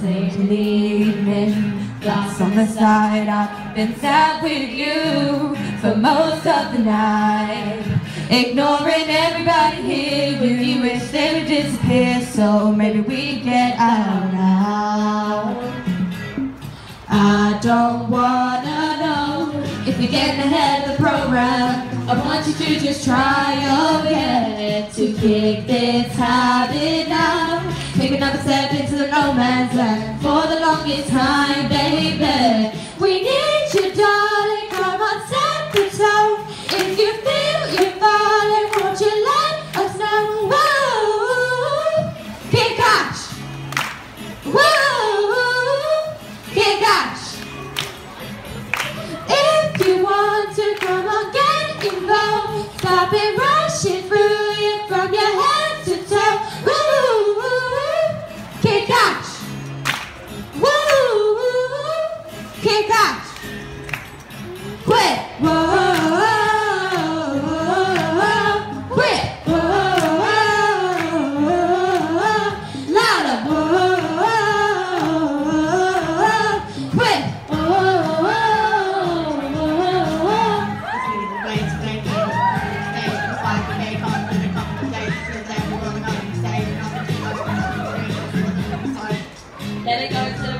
The evening, glass on the side. I've been sat with you for most of the night. Ignoring everybody here with you wish they would disappear So maybe we get out now I don't wanna know if you're getting ahead of the program I want you to just try best to kick this habit now The time, baby. We need you, darling, come on, If you feel you're falling, won't you let us know? Whoa, Whoa, Stop it rushing through Let it go to